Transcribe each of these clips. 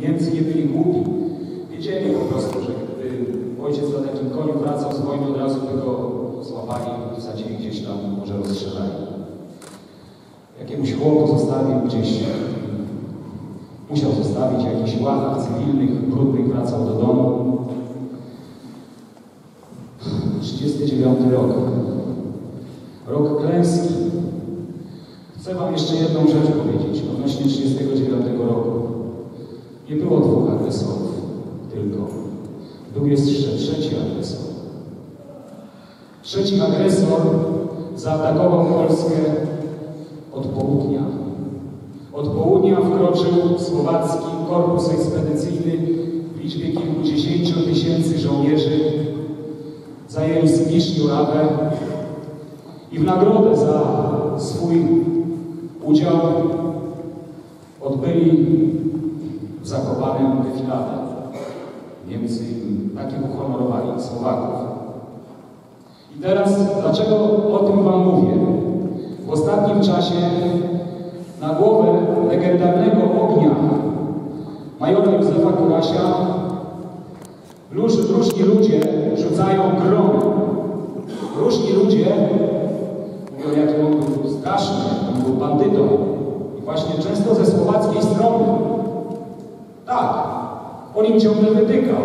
Niemcy nie byli głupi. Wiedzieli po prostu, że gdyby ojciec na takim koniu wracał z wojny, od razu by go złapali, wsadzili gdzieś tam, może rozstrzelali. Jakiemuś chłopu zostawił gdzieś, musiał zostawić w jakichś łachach cywilnych, brudnych, wracał do domu. 39 rok. Rok klęski. Chcę Wam jeszcze jedną rzecz powiedzieć odnośnie 39 roku. Nie było dwóch agresorów, tylko był jeszcze trzeci agresor. Trzeci agresor zaatakował Polskę od południa. Od południa wkroczył słowacki korpus ekspedycyjny w liczbie kilkudziesięciu tysięcy żołnierzy. Zajęli Spisz i Orawę i w nagrodę za swój udział odbyli Zakopanem defiladę. Niemcy takich uhonorowali, Słowaków. I teraz, dlaczego o tym Wam mówię? W ostatnim czasie na głowę legendarnego ognia majora Józefa Kurasia różni ludzie rzucają gromy. Różni ludzie mówią, jaki on był straszny, on był bandytą. I właśnie często ze słowackiej strony. Tak, on ciągle wytykał.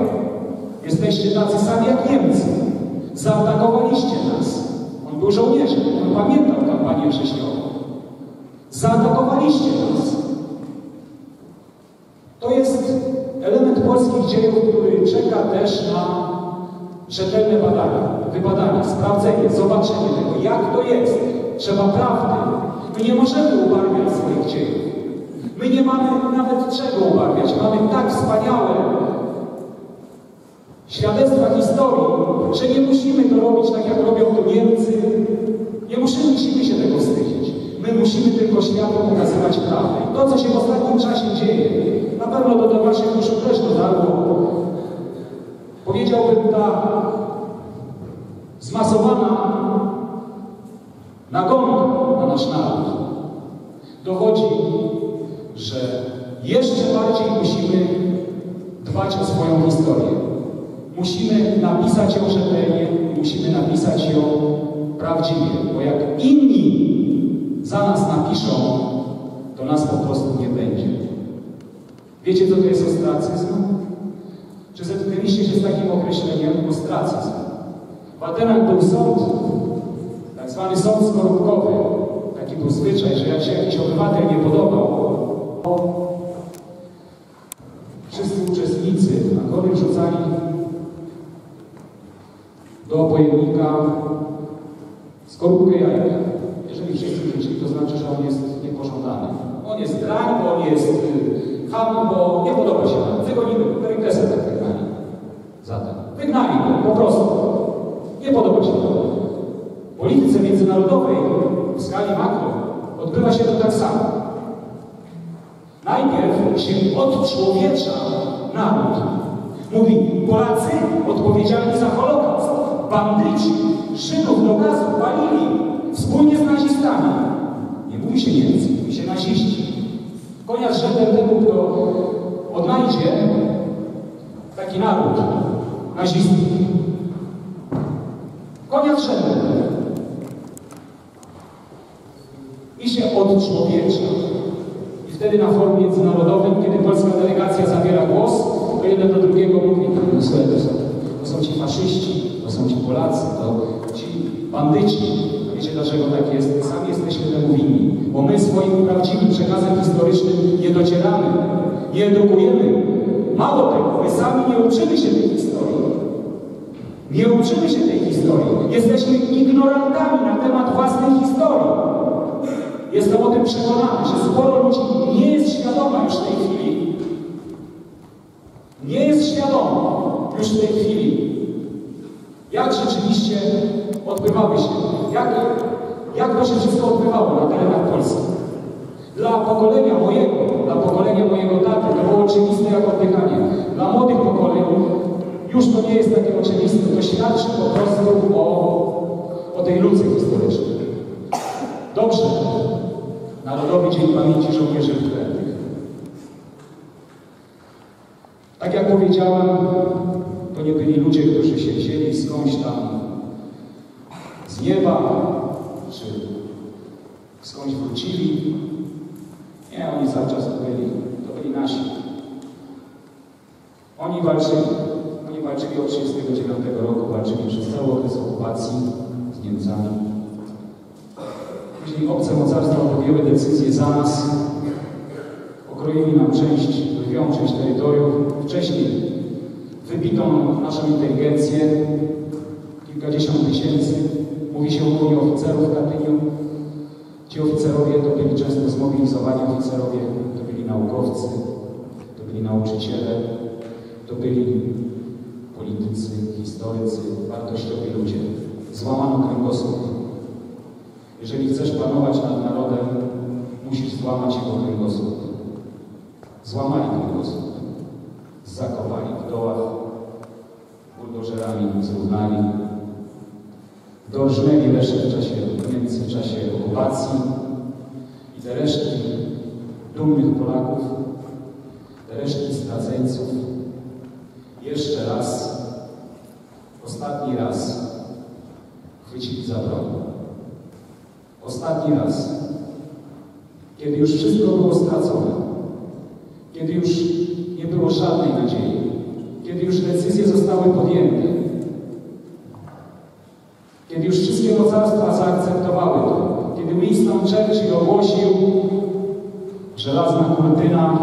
Jesteście tacy sami jak Niemcy. Zaatakowaliście nas. On był żołnierzem, on pamiętał kampanię wrześniową. Zaatakowaliście nas. To jest element polskich dziejów, który czeka też na rzetelne badania, wybadanie, sprawdzenie, zobaczenie tego, jak to jest. Trzeba prawdy. My nie możemy ubarwiać swoich dziejów. My nie mamy nawet czego ubarwiać. Mamy tak wspaniałe świadectwa historii, że nie musimy to robić tak, jak robią to Niemcy. Nie musimy, musimy się tego wstydzić. My musimy tylko światu pokazywać prawdę. I to, co się w ostatnim czasie dzieje, na pewno to do Waszych uszu też dotarło. Powiedziałbym ta zmasowana nagonka na nasz naród dowodzi, że jeszcze bardziej musimy dbać o swoją historię. Musimy napisać ją rzetelnie, musimy napisać ją prawdziwie, bo jak inni za nas napiszą, to nas po prostu nie będzie. Wiecie, co to jest ostracyzm? Czy zetknęliście się z takim określeniem ostracyzm? W Atenach był sąd, tak zwany sąd skorupkowy. Taki był zwyczaj, że jak się jakiś obywatel nie podobał, wszyscy uczestnicy na koniec rzucali do pojemnika skorupkę jajka. Jeżeli wszyscy rzucili, to znaczy, że on jest niepożądany. On jest drań, on jest y, ham, bo nie podoba się nam. Wygonimy go, perikresem tak wygnali. Zatem wygnali go, po prostu. Nie podoba się nam. W polityce międzynarodowej w skali makro odbywa się to tak samo. Najpierw się odczłowiecza naród. Mówi, Polacy odpowiedzialni za Holokaust, bandyci, Żydów do gazu palili wspólnie z nazistami. Nie mówi się Niemcy, mówi się naziści. Konia z rzędem temu, kto odnajdzie taki naród nazistów. Konia z. I się odczłowiecza. I wtedy na forum międzynarodowym, kiedy polska delegacja zabiera głos, to jeden do drugiego mówi, to są, to są ci faszyści, to są ci Polacy, to ci bandyci. Wiecie dlaczego tak jest? My sami jesteśmy temu winni, bo my swoim prawdziwym przekazem historycznym nie docieramy, nie edukujemy. Mało tego, my sami nie uczymy się tej historii. Nie uczymy się tej historii. Jesteśmy ignorantami na temat własnej historii. Jestem o tym przekonany, że sporo ludzi nie jest świadoma już w tej chwili. Nie jest świadoma już w tej chwili, jak rzeczywiście odbywały się, jak, jak to się wszystko odbywało na terenach Polski. Dla pokolenia mojego, dla pokolenia mojego taty to było oczywiste jak oddychanie. Dla młodych pokoleń już to nie jest takie oczywiste. To świadczy po prostu o, o tej luce historycznej. Dobrze. Narodowy Dzień Pamięci Żołnierzy Wyklętych. Tak jak powiedziałem, to nie byli ludzie, którzy się wzięli skądś tam z nieba, czy skądś wrócili. Nie, oni cały czas to byli, to byli nasi. Oni walczyli, oni walczyli od 1939 roku, walczyli przez cały okres okupacji z Niemcami. Później obce mocarstwa podjęły decyzję za nas, okroili nam część, lwią część terytoriów. Wcześniej wybito naszą inteligencję, kilkadziesiąt tysięcy. Mówi się o Unii Oficerów w Katyniu. Ci oficerowie to byli często zmobilizowani oficerowie, to byli naukowcy, to byli nauczyciele, to byli politycy, historycy, wartościowi ludzie. Złamano kręgosłup. Jeżeli chcesz panować nad narodem, musisz złamać jego kręgosłup. Złamali kręgosłup. Zakopali w dołach, buldożerami zrównali. Dorżnęli resztę w czasie, w czasie okupacji i te resztki dumnych Polaków, te resztki straceńców jeszcze raz, ostatni raz chwycili za broń. Ostatni raz, kiedy już wszystko było stracone, kiedy już nie było żadnej nadziei, kiedy już decyzje zostały podjęte, kiedy już wszystkie mocarstwa zaakceptowały to, kiedy Winston Churchill ogłosił, żelazna kurtyna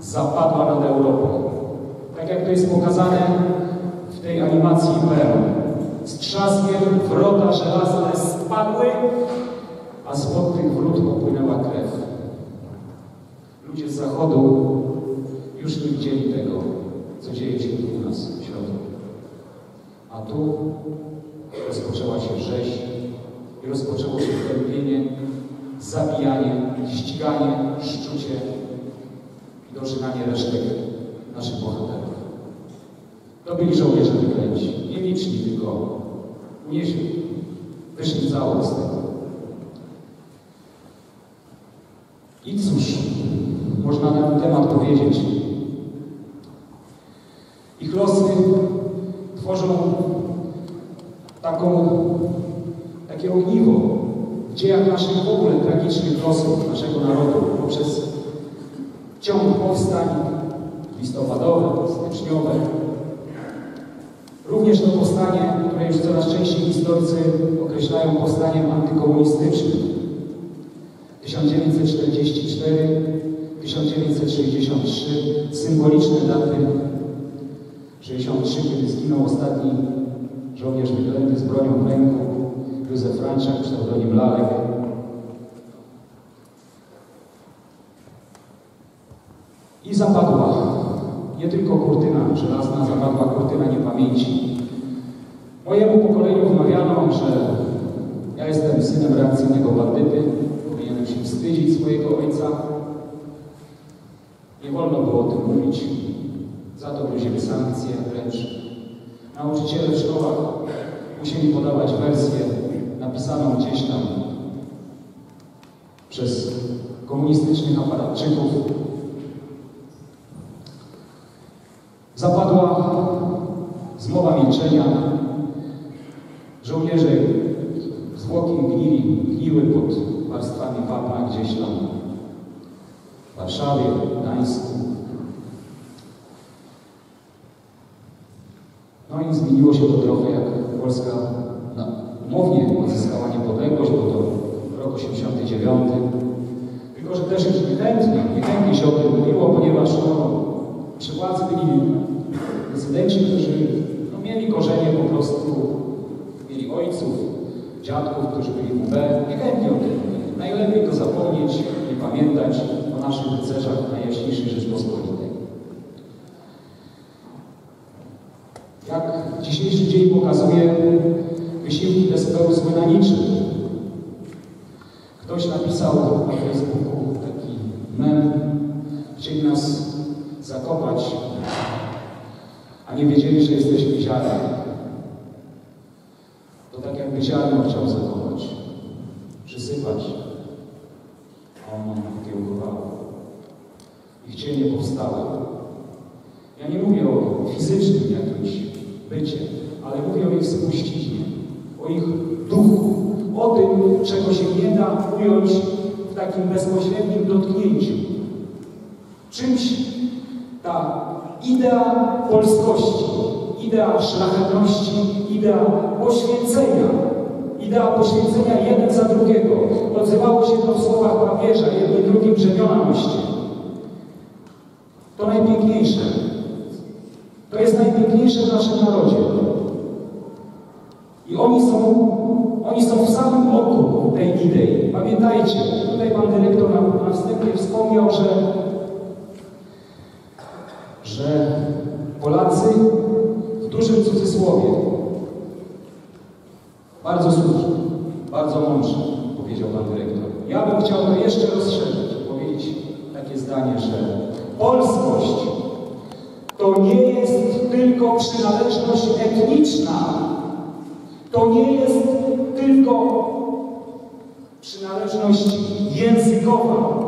zapadła nad Europą. Tak jak to jest pokazane w tej animacji Imperium. Z trzaskiem wrota żelazne spadły, a spod tych wrót popłynęła krew. Ludzie z zachodu już nie widzieli tego, co dzieje się tu u nas w środku. A tu rozpoczęła się rzeź i rozpoczęło się tępienie, zabijanie, ściganie, szczucie i dożynanie resztek naszych bohaterów. To byli żołnierze wyklęci, nieliczni, tylko unieśli, wyszli cało z tego. I cóż, można na ten temat powiedzieć. Ich losy tworzą taką, takie ogniwo w dziejach naszych w ogóle tragicznych losów naszego narodu poprzez ciąg powstań listopadowe, styczniowe. Również to powstanie, które już coraz częściej historycy określają powstaniem antykomunistycznym. 1944-1963, symboliczne daty 63, kiedy zginął ostatni żołnierz wyklęty z bronią w ręku, Józef Franczak, pseudonim Lalek. I zapadła nie tylko kurtyna żelazna, zapadła kurtyna niepamięci. Mojemu pokoleniu wmawiano, że ja jestem synem reakcyjnego bandyty, powinienem się wstydzić swojego ojca. Nie wolno było o tym mówić, za to groziły sankcje wręcz. Nauczyciele w szkołach musieli podawać wersję napisaną gdzieś tam przez komunistycznych aparatczyków. Zapadła zmowa milczenia. Żołnierze zwłoki gnili, gniły pod warstwami wapna gdzieś tam w Warszawie, Gdańsku. No i zmieniło się to trochę, jak Polska no, umownie odzyskała niepodległość, bo to rok 89. Tylko, że też niechętnie, niechętnie się o tym mówiło, ponieważ no, przy władzy byli decydenci, którzy no, mieli korzenie po prostu, mieli ojców, dziadków, którzy byli w UB, niechętnie o tym. Najlepiej to zapomnieć, nie pamiętać o naszych rycerzach Najjaśniejszej Rzeczpospolitej. Jak dzisiejszy dzień pokazuje, wysiłki desperu zły na niczym. Ktoś napisał na Facebooku taki mem, chcieli nas zakopać, a nie wiedzieli, że jesteśmy ziarnem. To tak jakby ziarno chciał zakopać, przysypać, a ono kiełkowało. Ich cienie powstały. Ja nie mówię o fizycznym jakimś bycie, ale mówię o ich spuściźnie, o ich duchu, o tym, czego się nie da ująć w takim bezpośrednim dotknięciu. Czymś ta idea polskości, idea szlachetności, idea poświęcenia, idea poświęcenia jeden za drugiego. Odzywało się to w słowach papieża, jednym drugim brzemiona moście. To najpiękniejsze. To jest najpiękniejsze w naszym narodzie. I oni są, oni są w samym oku tej idei. Pamiętajcie, tutaj pan dyrektor na, wstępie wspomniał, że Polacy w bardzo słusznie, bardzo mądrze, powiedział pan dyrektor. Ja bym chciał to jeszcze rozszerzyć, powiedzieć takie zdanie, że polskość to nie jest tylko przynależność etniczna, to nie jest tylko przynależność językowa.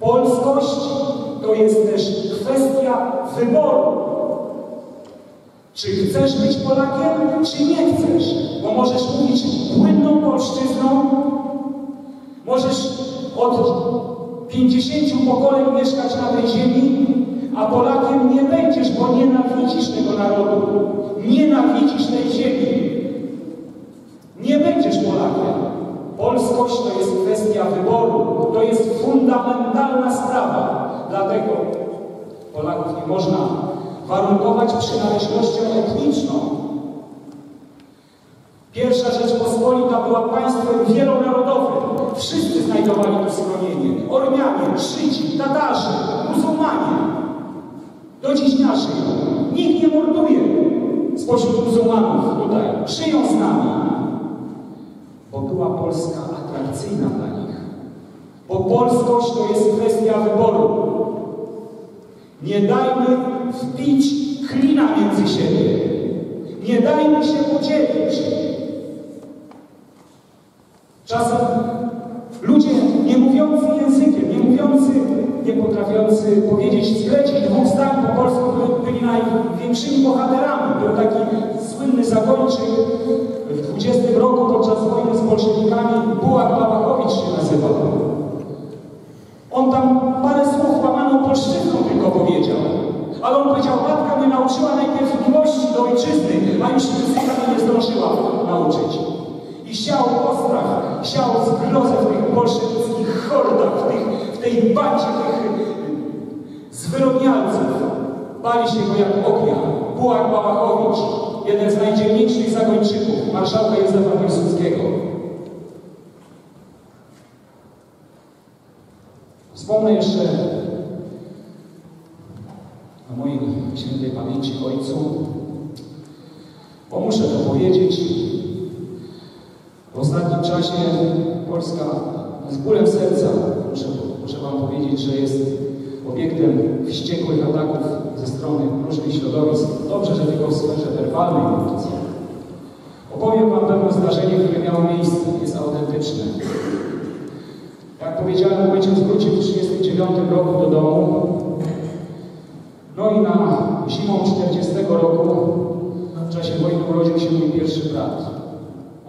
Polskość to jest też kwestia wyboru. Czy chcesz być Polakiem, czy nie chcesz? Bo możesz mówić płynną polszczyzną, możesz od 50 pokoleń mieszkać na tej ziemi, a Polakiem nie będziesz, bo nienawidzisz tego narodu, nienawidzisz tej ziemi. Nie będziesz Polakiem. Polskość to jest kwestia wyboru, to jest fundamentalna sprawa. Dlatego Polaków nie można warunkować przynależnością etniczną. Pierwsza Rzeczpospolita była państwem wielonarodowym. Wszyscy znajdowali tu schronienie. Ormianie, Żydzi, Tatarzy, muzułmanie. Do dziś dnia żyją. Nikt nie morduje spośród muzułmanów tutaj. Żyją z nami. Bo była Polska atrakcyjna dla nich. Bo polskość to jest kwestia wyboru. Nie dajmy wbić klina między siebie. Nie dajmy się podzielić. Czasem ludzie nie mówiący językiem, nie mówiący, nie potrafiący powiedzieć zlecić dwóch zdań po polsku byli największymi bohaterami. Był taki słynny zakończyk w 20 roku podczas wojny z bolszewikami, Bułak Babakowicz się nazywał. On tam parę słów łamaną polszczyzną tylko powiedział. Ale on powiedział, matka mnie nauczyła najpierw miłości do ojczyzny, a już języka nie zdążyła nauczyć. I siał postrach, siał zgrozę w tych bolszewickich hordach, w, tych, w tej bandzie tych zwyrodnialców. Bali się go jak ognia. Bułak Babachowicz, jeden z najdzielniejszych zagończyków, marszałka Józefa Piłsudskiego. Wspomnę jeszcze moim świętej pamięci ojcu, bo muszę to powiedzieć. W ostatnim czasie Polska z bólem serca, muszę, muszę Wam powiedzieć, że jest obiektem wściekłych ataków ze strony różnych środowisk. Dobrze, że tylko w sferze werbalnej. Opowiem Wam pewne zdarzenie, które miało miejsce. Jest autentyczne. Jak powiedziałem, ojciec wrócił w 1939 roku do domu. No i na zimą 40 roku, w czasie wojny urodził się mój pierwszy brat.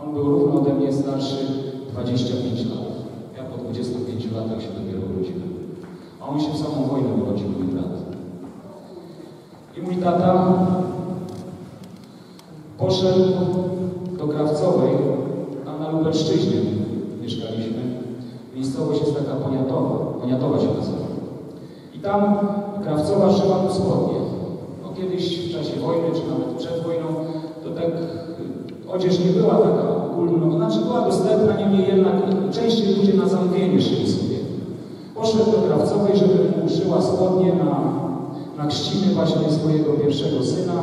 On był równo ode mnie starszy 25 lat. Ja po 25 latach się dopiero urodziłem. A on się w samą wojnę urodził, mój brat. I mój tata poszedł do Krawcowej, a na Lubelszczyźnie mieszkaliśmy. Miejscowość jest taka Poniatowa, Poniatowa się nazywa. I tam Krawcowa szyła tu spodnie. No kiedyś w czasie wojny, czy nawet przed wojną, to tak odzież nie była taka ogólna, znaczy była dostępna, niemniej jednak częściej ludzie na zamówienie szyli sobie. Poszedł do Krawcowej, żeby mu spodnie na, na krzciny właśnie swojego pierwszego syna.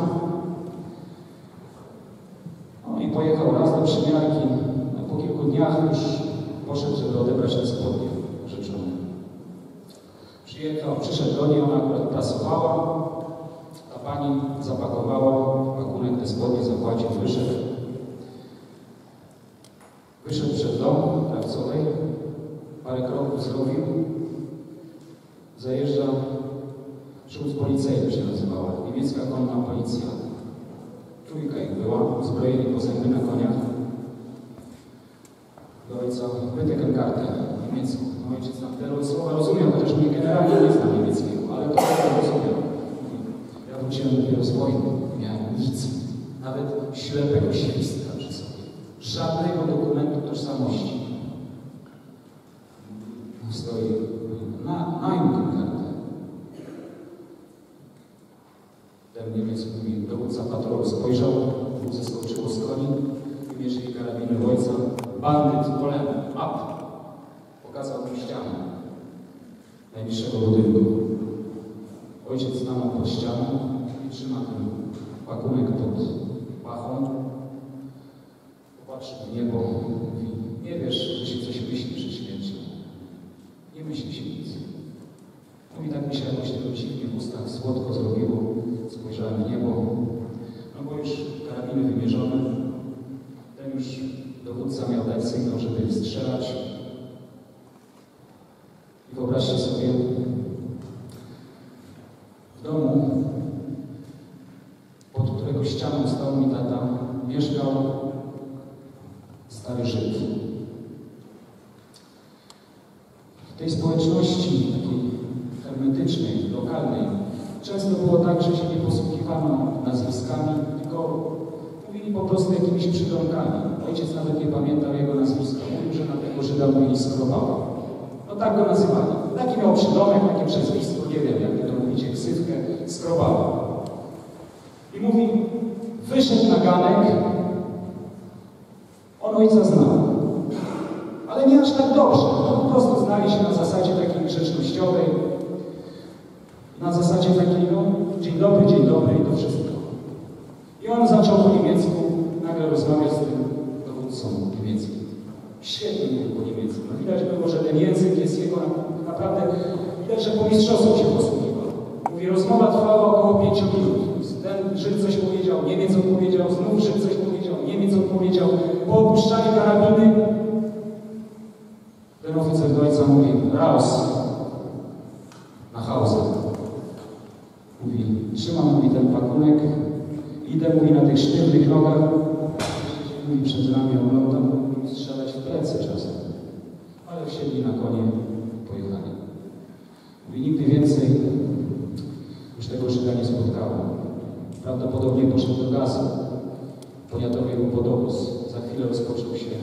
No i pojechał raz do przymiarki. No, po kilku dniach już poszedł, żeby odebrać te spodnie rzeczone. Przyjechał, przyszedł do niej, ona akurat. Ta pani zapakowała pakunek, te spodnie zapłacił, wyszedł. Wyszedł przed dom Krawcowej, parę kroków zrobił, zajeżdża Schutzpolizei to się nazywała, niemiecka konna policja. Trójka ich była, uzbrojeni po na koniach. Do ojca Wytekenkartę niemiecką. No ojciec tam te słowa rozumiał, chociaż mnie generalnie nie znam niemieckiego, ale to rozumiał. Ja wróciłem dopiero z wojny, nie miałem nic, nawet ślepego świstka przy sobie. Żadnego dokumentu tożsamości. Stoi na, na kartę. Ten Niemiec mówi, dowódca patrolu spojrzał, zeskoczyło z koni, wymierzyli karabiny ojca, bandyt polem, up, pokazał mu ścianę najbliższego budynku. Ojciec stanął pod ścianą i trzyma ten pakunek pod pachą. Popatrzył w niebo, mówi, nie wiesz, że się coś myśli przed śmiercią. Nie myśli się nic. Mówi, tak mi się jakoś tego dziwnie w ustach słodko zrobiło. Spojrzałem w niebo, no bo już karabiny wymierzone. Ten już dowódca miał dać sygnał, żeby strzelać. Wyobraźcie sobie, w domu, pod którego ścianą stał mi tata, mieszkał stary Żyd. W tej społeczności takiej hermetycznej, lokalnej, często było tak, że się nie posługiwano nazwiskami, tylko mówili po prostu jakimiś przydomkami. Ojciec nawet nie pamiętał jego nazwiska. Mówił, że na tego Żyda mówili skrobała. No tak go nazywali. Taki miał przydomek, takie przezwisko, nie wiem, jak to mówicie, ksywkę, skrobała. I mówi, wyszedł na ganek, on ojca znał. Ale nie aż tak dobrze. No, po prostu znali się na zasadzie takiej grzecznościowej, na zasadzie takiej, no, dzień dobry, dzień dobry i to wszystko. I on zaczął po niemiecku nagle rozmawiać z tym. Świetnie mówił po niemiecku. No, widać było, że ten język jest jego naprawdę, widać, że po mistrzostwu się posługiwał. Mówi, rozmowa trwała około pięciu minut. Ten Żyd coś powiedział, Niemiec odpowiedział, znów Żyd coś powiedział, Niemiec odpowiedział. Po opuszczali karabiny, ten oficer do ojca mówi, raus, na Hause. Mówi, trzymam, mówi ten pakunek, idę, mówi, na tych sztywnych nogach, mówi, przed nami oglądam, plecy czasem. Ale wsiedli na konie i pojechali. Mówi, nigdy więcej już tego Żyda nie spotkało. Prawdopodobnie poszedł do gazu. Poniatowie mu podobóz. Za chwilę rozpoczął się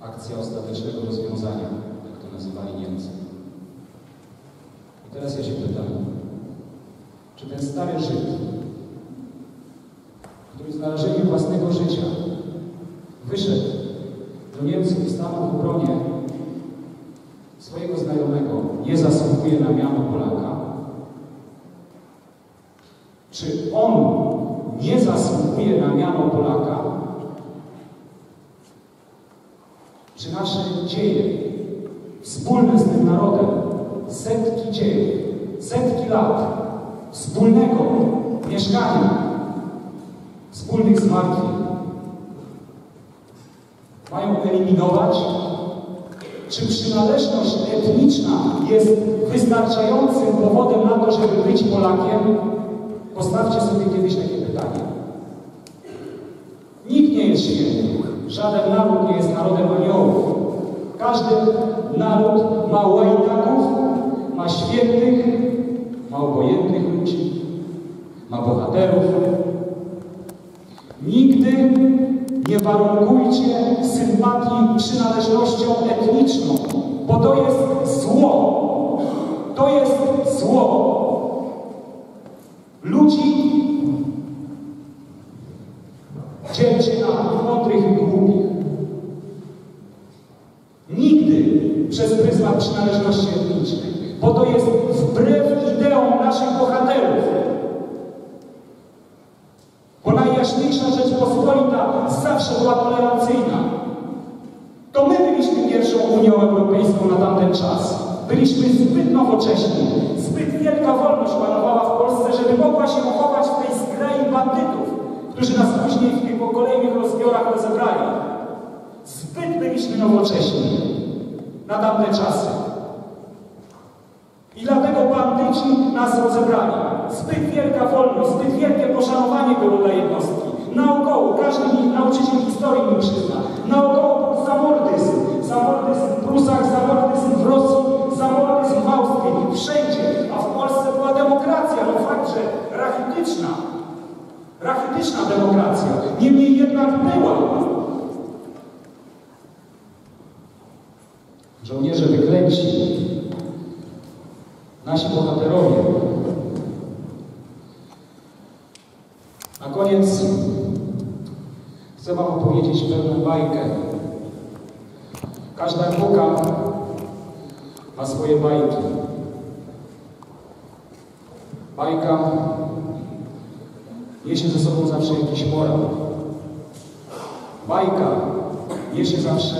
akcja ostatecznego rozwiązania, jak to nazywali Niemcy. I teraz ja się pytam, czy ten stary Żyd, który z narażeniem własnego życia wyszedł W obronie swojego znajomego, nie zasługuje na miano Polaka? Czy on nie zasługuje na miano Polaka? Czy nasze dzieje wspólne z tym narodem, setki dziejów, setki lat wspólnego mieszkania, wspólnych zmartwień mają eliminować? Czy przynależność etniczna jest wystarczającym powodem na to, żeby być Polakiem? Postawcie sobie kiedyś takie pytanie. Nikt nie jest święty. Żaden naród nie jest narodem aniołów. Każdy naród ma łajdaków, ma świętych, ma obojętnych ludzi, ma bohaterów. Nigdy nie warunkujcie sympatii przynależnością etniczną, bo to jest zło. To jest zło. Ludzi dzielcie na mądrych i głupich. Nigdy przez pryzmat przynależności etnicznej, bo to jest wbrew ideom naszych bohaterów. Bo Najjaśniejsza Rzeczpospolita zawsze była tolerancyjna. To my byliśmy pierwszą Unią Europejską na tamten czas. Byliśmy zbyt nowocześni, zbyt wielka wolność panowała w Polsce, żeby mogła się uchować w tej zgrai bandytów, którzy nas później w tych kolejnych rozbiorach rozebrali. Zbyt byliśmy nowocześni na tamte czasy. I dlatego bandyci wsi nas rozebrali. Zbyt wielka wolność, zbyt wielkie poszanowanie było dla jednostki. Naokoło, każdy mi, nauczyciel historii mi przyzna. Naokoło zamordyzm. Zamordyzm w Prusach, zamordyzm w Rosji, zamordyzm w Austrii. Wszędzie. A w Polsce była demokracja. No fakt, że rachityczna. Rachityczna demokracja. Niemniej jednak była. Żołnierze wyklęci, nasi bohaterowie. Na koniec chcę Wam opowiedzieć pewną bajkę. Każda epoka ma swoje bajki. Bajka niesie ze sobą zawsze jakiś morał. Bajka niesie zawsze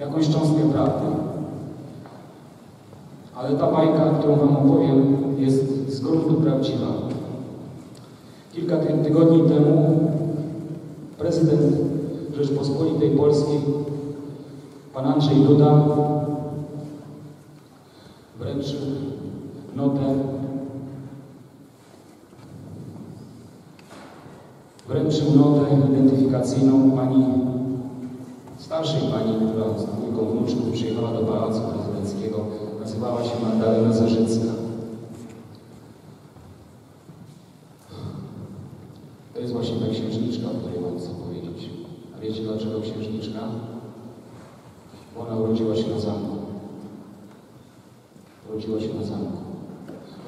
jakąś cząstkę prawdy. Ale ta bajka, którą Wam opowiem, jest z gruntu prawdziwa. Kilka ty tygodni temu prezydent Rzeczpospolitej Polskiej, pan Andrzej Duda, wręczył notę wręczył notę identyfikacyjną pani starszej pani, która z dwójką wnuczków przyjechała do Pałacu Prezydenckiego, nazywała się Magdalena Zarzycka. To jest właśnie ta księżniczka, o której mam co powiedzieć. A wiecie dlaczego księżniczka? Bo ona urodziła się na zamku. Urodziła się na zamku.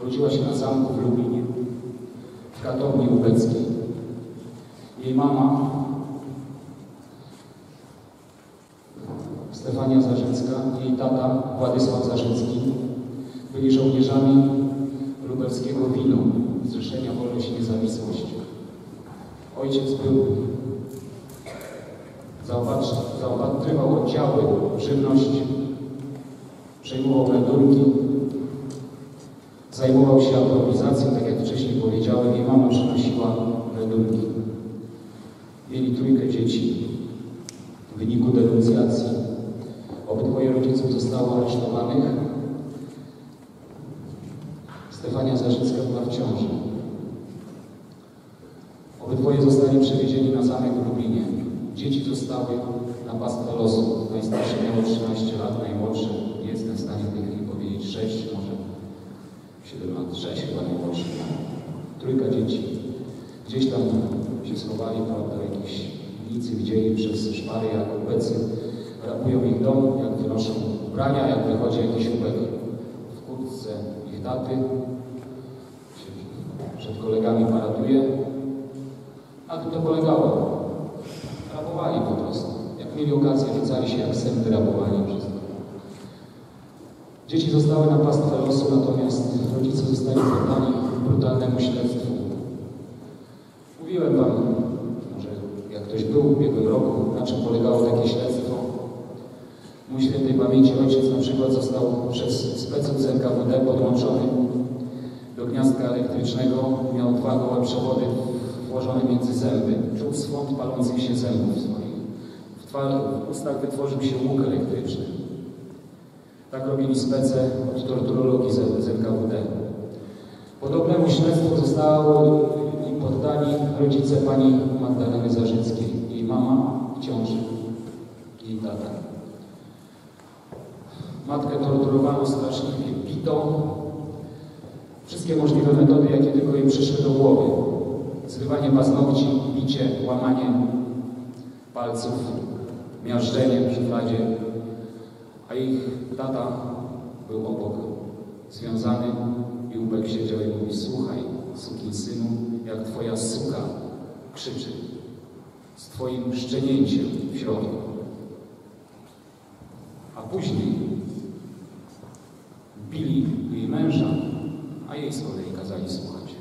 Urodziła się na zamku w Lublinie, w katowni ubeckiej. Jej mama Stefania Zarzycka jej tata Władysław Zarzycki byli żołnierzami lubelskiego WINU, Zrzeszenia Wolność i Niezawisłość. Ojciec był, zaopatrywał oddziały, żywność, przejmował meldunki, zajmował się aprowizacją, tak jak wcześniej powiedziałem, jej mama przynosiła meldunki. Mieli trójkę dzieci. W wyniku denuncjacji obydwoje rodziców zostało aresztowanych. Stefania Zarzycka była w ciąży. Obydwoje zostali przewiezieni na zamek w Lublinie. Dzieci zostały na pastwę losu. Najstarszy miało 13 lat, najmłodszy jestem w stanie w tej chwili powiedzieć 6, może 7 lat, 6 chyba najmłodszy. Trójka dzieci. Gdzieś tam się schowali, prawda, jakiejś nicy widzieli przez szpary, jak ubecy rabują ich dom, jak wynoszą ubrania, jak wychodzi jakiś ubek w kurtce ich taty, przed kolegami paraduje. Na tym to polegało. Rabowali po prostu. Jak mieli okazję, rzucali się jak sępy rabowani wszystko. Dzieci zostały na pastwę losu, natomiast rodzice zostali poddani brutalnemu śledztwu. Mówiłem Wam, może jak ktoś był w ubiegłym roku, na czym polegało takie śledztwo. Mój świętej pamięci ojciec na przykład został przez speców NKWD podłączony do gniazdka elektrycznego. Miał dwa gołe przewody włożone między zęby. Czuł swąd palących się zębów swoich. W, twarz, w ustach wytworzył się łuk elektryczny. Tak robili spece od torturologii z, NKWD. Podobnemu śledztwu zostało im poddani rodzice pani Magdaleny Zarzyckiej. Jej mama w ciąży, jej tata. Matkę torturowano straszliwie, bito. Wszystkie możliwe metody, jakie tylko jej przyszły do głowy. Zrywanie paznokci, bicie, łamanie palców, miażdżenie w szufladzie. A ich tata był obok, związany i Ubek siedział i mówi, słuchaj, synu, jak twoja suka krzyczy z twoim szczenięciem w środku. A później bili jej męża, a jej z kolei kazali słuchać,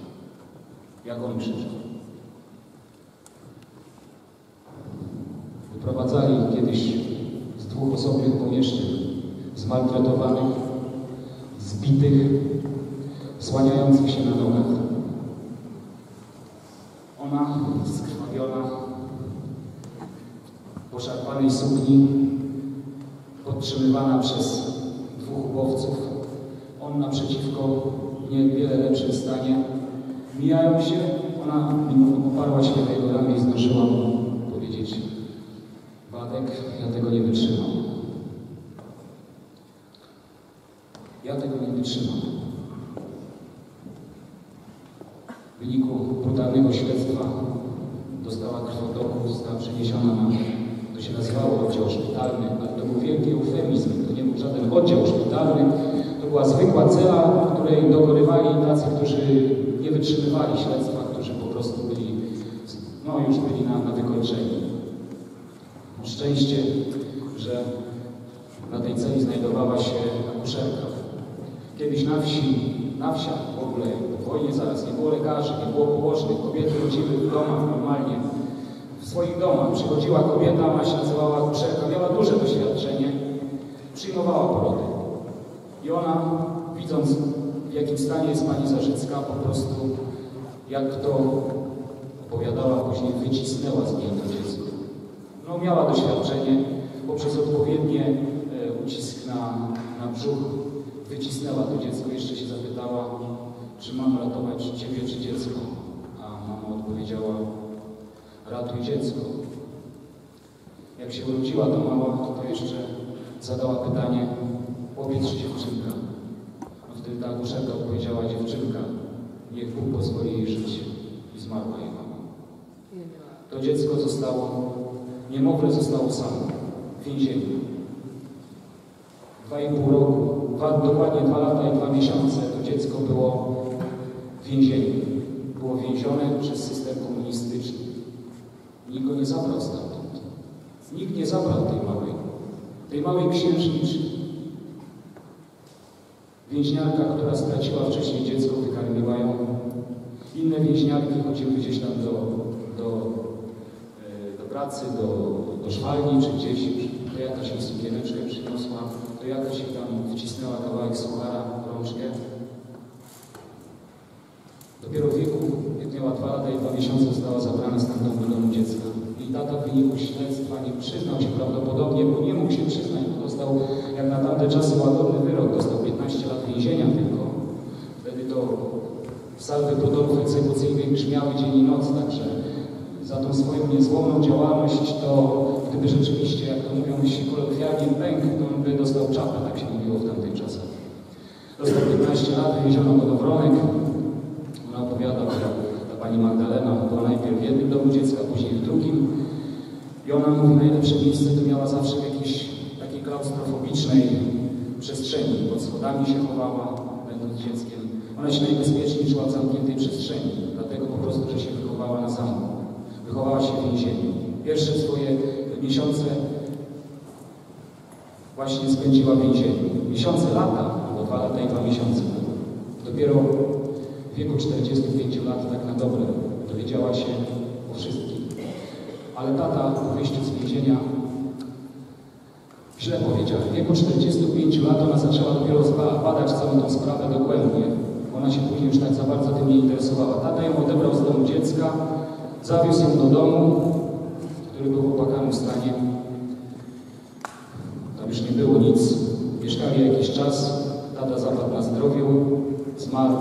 jak on krzyczał. Słaniających się na nogach. Ona skrwawiona, poszarpanej sukni, podtrzymywana przez dwóch chłopców. On naprzeciwko, w niewiele lepszym stanie. Mijają się, ona oparła się na jego ramię i zdążyła mu powiedzieć Wadek, ja tego nie wytrzymam. Ja tego nie wytrzymam. Brutalnego śledztwa dostała krwotoku, została przeniesiona na, to się nazywało oddział szpitalny, ale to był wielki eufemizm, to nie był żaden oddział szpitalny, to była zwykła cela, której dokonywali tacy, którzy nie wytrzymywali śledztwa, którzy po prostu byli, no już byli na, na wykończeniu. Szczęście, że na tej celi znajdowała się akuszerka. Kiedyś na wsi, na wsiach w ogóle, po wojnie zaraz nie było lekarzy, nie było położnych, kobiety rodziły w domach normalnie, w swoich domach. Przychodziła kobieta, ona się nazywała akuszerka, miała duże doświadczenie, przyjmowała porody. I ona, widząc w jakim stanie jest pani Zarzycka, po prostu, jak to opowiadała później, wycisnęła z niej to dziecko. No, miała doświadczenie poprzez odpowiednie e, ucisk na, na brzuch, wycisnęła to dziecko, jeszcze się zapytała, czy mam ratować Ciebie czy dziecko? A mama odpowiedziała, ratuj dziecko. Jak się urodziła ta mała, to jeszcze zadała pytanie, chłopiec czy dziewczynka? No wtedy ta akuszerka odpowiedziała, dziewczynka, niech Bóg pozwoli jej żyć. I zmarła jej mama. To dziecko zostało, niemowlę zostało samo w więzieniu. Dwa i pół roku, dwa, dokładnie dwa lata i dwa miesiące to dziecko było więzieniu. Było więzione przez system komunistyczny. Nikt go nie zabrał stamtąd. Nikt nie zabrał tej małej, tej małej księżniczki. Więźniarka, która straciła wcześniej dziecko, wykarmiła ją. Inne więźniarki chodziły gdzieś tam do, do, e, do pracy, do, do szwalni czy gdzieś. To jakaś jej sukieneczkę przyniosła, to jakaś jej tam wcisnęła kawałek suchara rączkę. Dopiero w wieku, jak miała dwa lata i dwa miesiące, została zabrana stamtąd do domu dziecka. I tata w wyniku śledztwa nie przyznał się prawdopodobnie, bo nie mógł się przyznać, bo dostał, jak na tamte czasy, łagodny wyrok, dostał 15 lat więzienia tylko. Wtedy to salwy budorów egzekucyjnych brzmiały dzień i noc, także za tą swoją niezłomną działalność, to gdyby rzeczywiście, jak to mówią się kolokwialnie, pęk, to by dostał czapę, tak się mówiło w tamtych czasach. Dostał 15 lat, wywieziono go do Wronek. Ona opowiada, że ta pani Magdalena była najpierw w jednym domu dziecka, później w drugim. I ona mówi, najlepsze miejsce to miała zawsze w jakiejś takiej klaustrofobicznej przestrzeni. Pod schodami się chowała, będąc dzieckiem. Ona się najbezpieczniej czuła w zamkniętej przestrzeni, dlatego po prostu, że się wychowała na zamku. Wychowała się w więzieniu. Pierwsze swoje miesiące właśnie spędziła w więzieniu. Miesiące, lata, bo dwa lata i dwa miesiące. Dopiero w wieku 45 lat tak na dobre dowiedziała się o wszystkim. Ale tata po wyjściu z więzienia źle powiedział. W wieku 45 lat ona zaczęła dopiero badać całą tą sprawę dogłębnie. Ona się później już tak za bardzo tym nie interesowała. Tata ją odebrał z domu dziecka, zawiózł ją do domu, który był w opłakanym stanie. Tam już nie było nic. Mieszkali jakiś czas. Tata zapadł na zdrowiu, zmarł,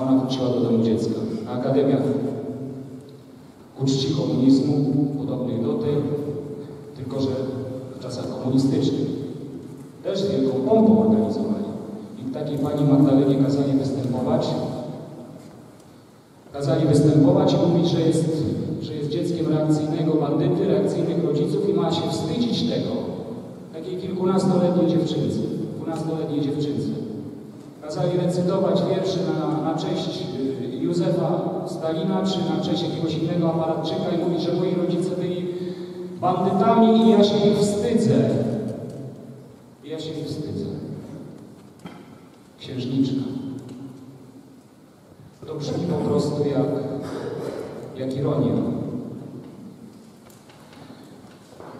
ona wróciła do domu dziecka. Na akademiach uczci komunizmu, podobnych do tej, tylko że w czasach komunistycznych też wielką pompą organizowali. I takiej pani Magdalenie kazali występować. Kazali występować i mówić, że jest, że jest dzieckiem reakcyjnego bandyty, reakcyjnych rodziców i ma się wstydzić tego. Takiej kilkunastoletniej dziewczynce, dwunastoletniej dziewczynce. Kazali recytować wiersze na, na cześć y, Józefa Stalina, czy na cześć jakiegoś innego aparatczyka i mówić, że moi rodzice byli bandytami i ja się ich wstydzę. I ja się ich wstydzę. Księżniczka. To brzmi po prostu jak, jak ironia.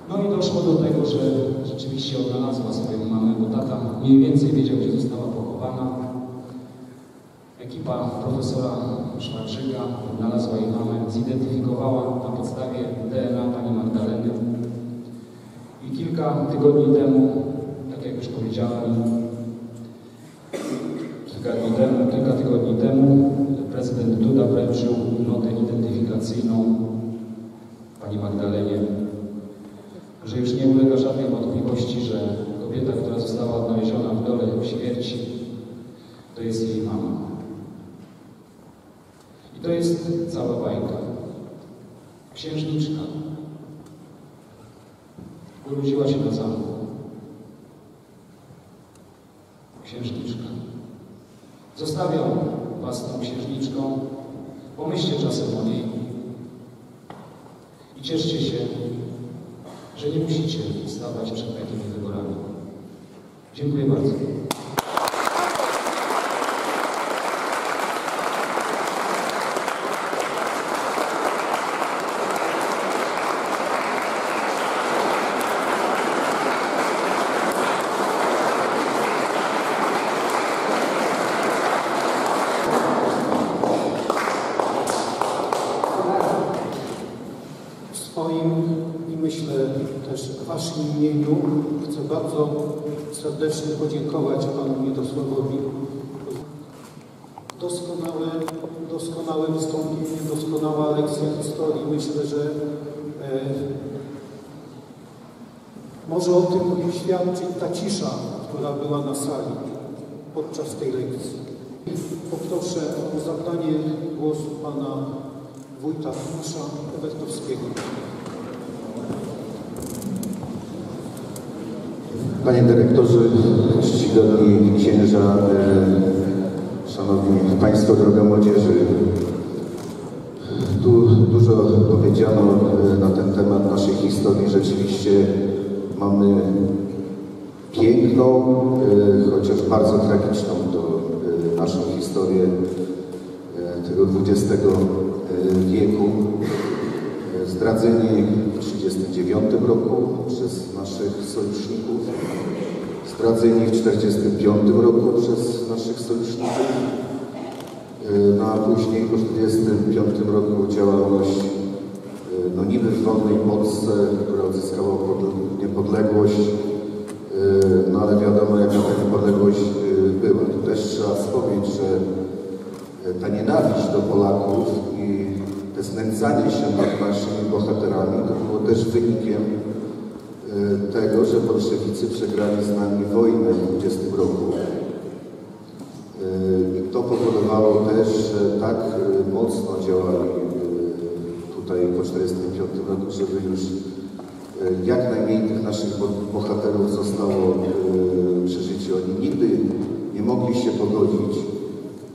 No i doszło do tego, że rzeczywiście odnalazła swoją mamę, bo tata mniej więcej wiedział, gdzie została Pana. Ekipa profesora Szwarczyka znalazła jej mamę, zidentyfikowała na podstawie DNA pani Magdaleny. I kilka tygodni temu, tak jak już powiedziałem, kilka, dni temu, kilka tygodni temu prezydent Duda wręczył notę identyfikacyjną pani Magdalenie, że już nie ulega żadnej wątpliwości, że kobieta, która została odnaleziona w dole w śmierci, to jest jej mama. I to jest cała bajka. Księżniczka urodziła się na zamku. Księżniczka. Zostawiam Was tą księżniczką. Pomyślcie czasem o niej. I cieszcie się, że nie musicie stawać przed takimi wyborami. Dziękuję bardzo. W swoim i myślę też w Waszym imieniu chcę bardzo serdecznie podziękować Panu Miedosławowi. Doskonałe, doskonałe wystąpienie, doskonała lekcja historii. Myślę, że e, może o tym świadczyć ta cisza, która była na sali podczas tej lekcji. Poproszę o zabranie głosu Pana wójta Tomasza Ewertowskiego. Panie dyrektorze, czcigodni księża, e, szanowni państwo, droga młodzieży. Tu dużo powiedziano e, na ten temat naszej historii. Rzeczywiście mamy piękną, e, chociaż bardzo tragiczną to e, naszą historię e, tego XX wieku. E, Zdradzeni w 1939 roku przez naszych sojuszników, zdradzeni w 1945 roku przez naszych sojuszników, no a później po 1945 roku działalność no niby w wolnej Polsce, pod- niepodległość, e, no ale wiadomo jaka ta niepodległość e, była. Tu też trzeba wspomnieć, że e, ta nienawiść do Polaków i te znęcanie się nad naszymi bohaterami to było też wynikiem tego, że bolszewicy przegrali z nami wojnę w 20 roku. I to powodowało też, że tak mocno działali tutaj po 1945 roku, żeby już jak najmniej tych naszych bo- bohaterów zostało e, przeżyci. Oni nigdy nie mogli się pogodzić,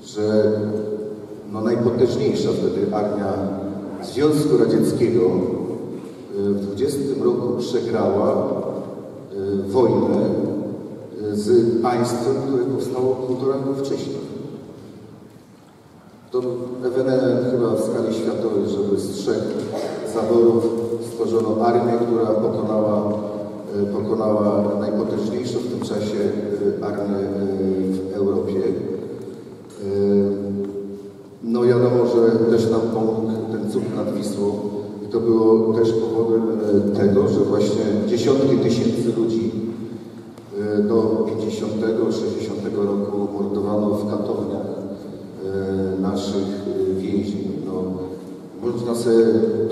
że no, najpotężniejsza wtedy armia Związku Radzieckiego e, w 20 roku przegrała wojnę z państwem, które powstało półtora roku wcześniej. To ewenement chyba w skali światowej, żeby z trzech zaborów stworzono armię, która pokonała, e, pokonała najpotężniejszą w tym czasie e, armię e, w Europie. No wiadomo, że też nam pomógł ten cud nad Wisłą i to było też powodem tego, że właśnie dziesiątki tysięcy ludzi do 50, 60 roku mordowano w katowniach naszych więźniów. No, można sobie,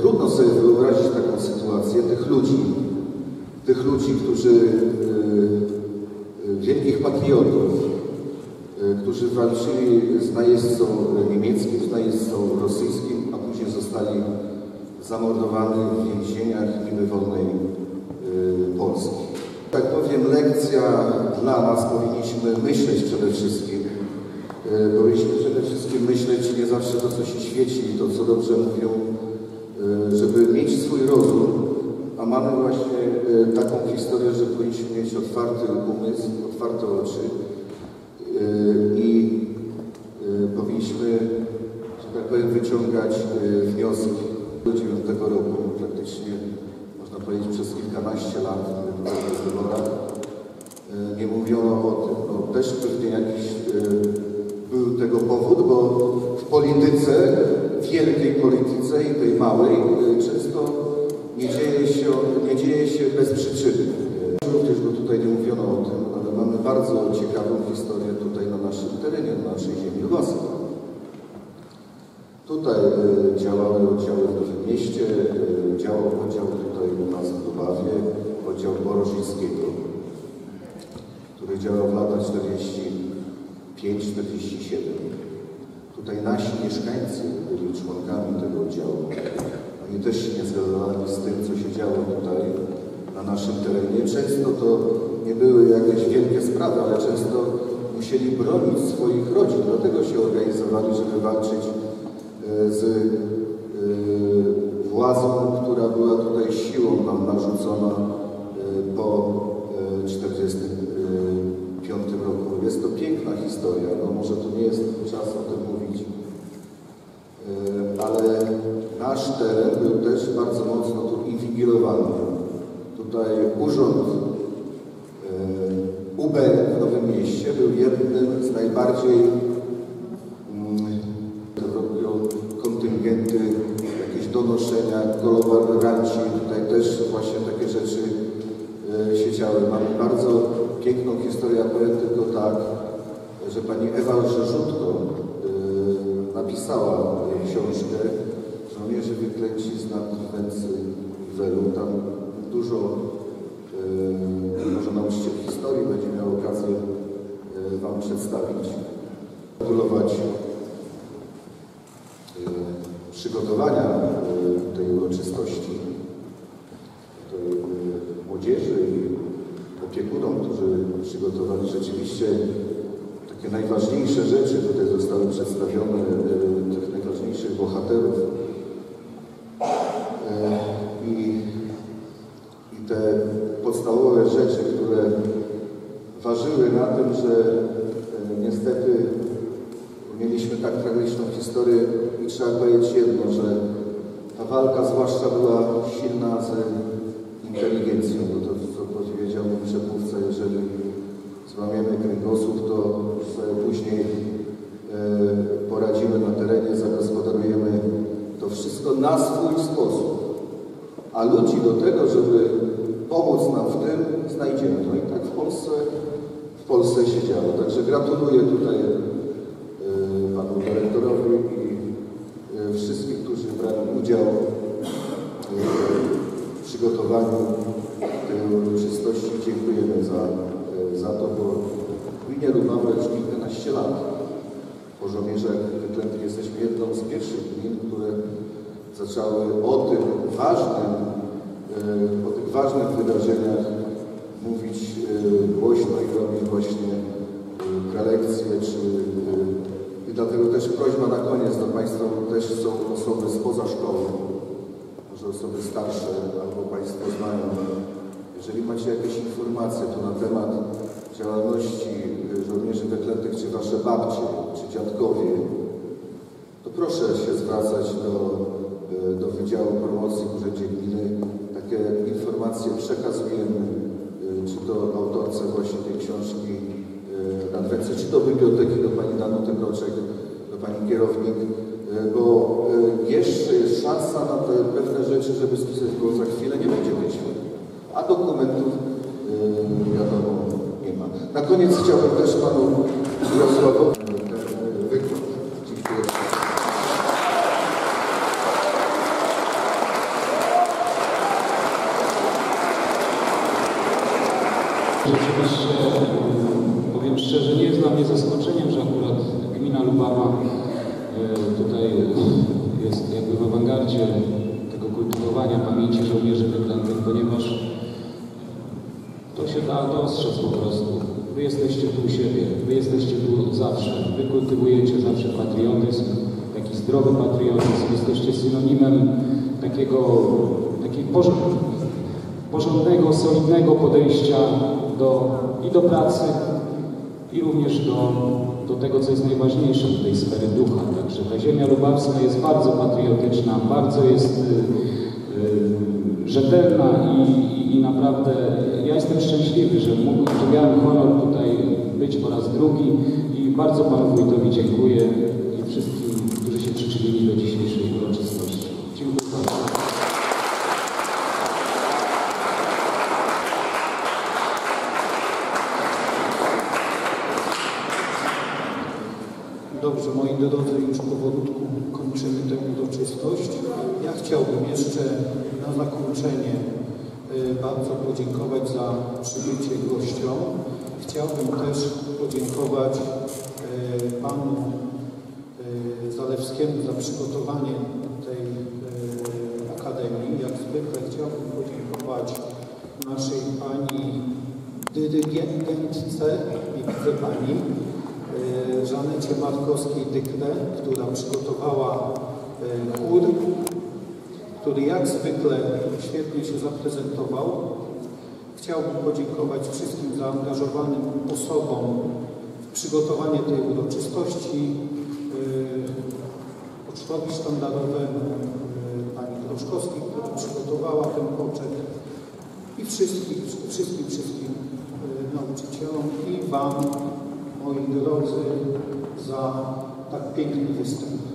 trudno sobie wyobrazić taką sytuację tych ludzi, tych ludzi, którzy e, e, wielkich patriotów, e, którzy walczyli z najeźdźcą niemieckim, z najeźdźcą rosyjskim, a później zostali zamordowani w więzieniach niby wolnej e, Polski. Tak powiem, lekcja dla nas powinniśmy myśleć przede wszystkim. Powinniśmy przede wszystkim myśleć nie zawsze to, co się świeci to, co dobrze mówią, żeby mieć swój rozum, a mamy właśnie e, taką historię, że powinniśmy mieć otwarty umysł, otwarte oczy e, i powinniśmy, że tak powiem, wyciągać wnioski. Do 9 roku praktycznie, można powiedzieć, przez kilkanaście lat w wyborach nie mówiono o tym. No, też pewnie jakiś był tego powód, bo w polityce, wielkiej polityce i tej małej, często nie dzieje się, nie dzieje się bez przyczyny. Również, bo tutaj nie mówiono o tym, ale mamy bardzo ciekawą historię tutaj na naszym terenie, na naszej ziemi własnej. Tutaj e, działały oddziały w Nowym Mieście, e, działał oddział tutaj u nas w Lubawie, oddział Borożyńskiego, który działał w latach 45-47. Tutaj nasi mieszkańcy byli członkami tego oddziału. Oni też się nie zgadzali z tym, co się działo tutaj na naszym terenie. Często to nie były jakieś wielkie sprawy, ale często musieli bronić swoich rodzin. Dlatego się organizowali, żeby walczyć e, z e, władzą, która była tutaj siłą nam narzucona e, po 1945 roku. Jest to piękna historia, no może to nie jest czas o tym mówić, ale nasz teren był też bardzo mocno tu inwigilowany. Tutaj urząd UB w Nowym Mieście był jednym z najbardziej mm, robią kontyngenty, jakieś donoszenia, kolaboranci, tutaj też właśnie takie rzeczy e, się działy. Mamy bardzo piękną historię, powiem tylko tak, że pani Ewa Rzeżutko e, napisała książkę Żołnierze wyklęci z Nadwęcy i Welu. Tam dużo e, może nauczyciel historii będzie miał okazję e, Wam przedstawić. Gratulować e, przygotowania e, tej uroczystości tej e, młodzieży i opiekunom, którzy przygotowali rzeczywiście takie najważniejsze rzeczy. Tutaj zostały przedstawione tych najważniejszych bohaterów. E, I, I te podstawowe rzeczy, które ważyły na tym, że e, niestety mieliśmy tak tragiczną historię i trzeba powiedzieć jedno, że ta walka zwłaszcza była silna z inteligencją, bo to, co powiedział mój przedmówca, jeżeli złamiemy kręgosłup, to sobie później e, poradzimy na terenie, zagospodarujemy to wszystko na swój sposób. A ludzi do tego, żeby pomóc nam w tym, znajdziemy. No i tak w Polsce, w Polsce się działo. Także gratuluję tutaj e, panu dyrektorowi i e, wszystkim, którzy brali udział w przygotowaniu tej uroczystości. Dziękujemy za, e, za to, bo gminie Lubawa już kilkanaście lat po żołnierzach wyklętych jesteśmy jedną z pierwszych gmin, które zaczęły o tym ważnym, e, o tych ważnych wydarzeniach mówić e, głośno i robić właśnie e, prelekcje, czy i dlatego też prośba na koniec do Państwa, bo też są osoby spoza szkoły, może osoby starsze albo Państwo znają. Jeżeli macie jakieś informacje tu na temat działalności żołnierzy wyklętych, czy Wasze babcie, czy dziadkowie, to proszę się zwracać do, do Wydziału Promocji w Urzędzie Gminy. Takie informacje przekazujemy, czy to autorce właśnie tej książki Nadwęce, czy do biblioteki, do Pani Danuty Kroczek, do Pani kierownik, bo jeszcze jest szansa na te pewne rzeczy, żeby spisać, bo za chwilę nie będzie tej. A dokumentów wiadomo nie ma. Na koniec chciałbym też Panu Jarosławowi wykład. Dziękuję. Rzeczywiście, powiem szczerze, nie jest dla mnie zaskoczeniem, że akurat gmina Lubawa e, tutaj jest jakby w awangardzie tego kultywowania pamięci żołnierzy wyklętych, ponieważ to się da dostrzec po prostu. Wy jesteście tu u siebie, wy jesteście tu zawsze, wy kultywujecie zawsze patriotyzm, taki zdrowy patriotyzm, jesteście synonimem takiego, takiej porządku porządnego, solidnego podejścia do, i do pracy, i również do, do tego, co jest najważniejsze w tej sfery ducha. Także ta jest bardzo patriotyczna, bardzo jest y, y, rzetelna i, i, i naprawdę ja jestem szczęśliwy, że, mógł, że miałem honor tutaj być po raz drugi i bardzo Panu Wójtowi dziękuję i wszystkim, którzy się przyczynili do dzisiejszej uroczystości. Dziękuję bardzo. Dobrze, moi drodzy, chciałbym jeszcze na zakończenie y, bardzo podziękować za przybycie gościom. Chciałbym też podziękować y, panu y, Zalewskiemu za przygotowanie tej akademii. Jak zwykle chciałbym podziękować naszej pani dyrygentce, widzę pani, Żanecie Markowskiej-Dykle, która przygotowała chór, który jak zwykle świetnie się zaprezentował. Chciałbym podziękować wszystkim zaangażowanym osobom w przygotowanie tej uroczystości, pocztowi sztandarowemu, y, pani Groszkowskiej, która przygotowała ten poczet i wszystkim, wszystkim, wszystkim y, nauczycielom i Wam, moi drodzy, za tak piękny występ.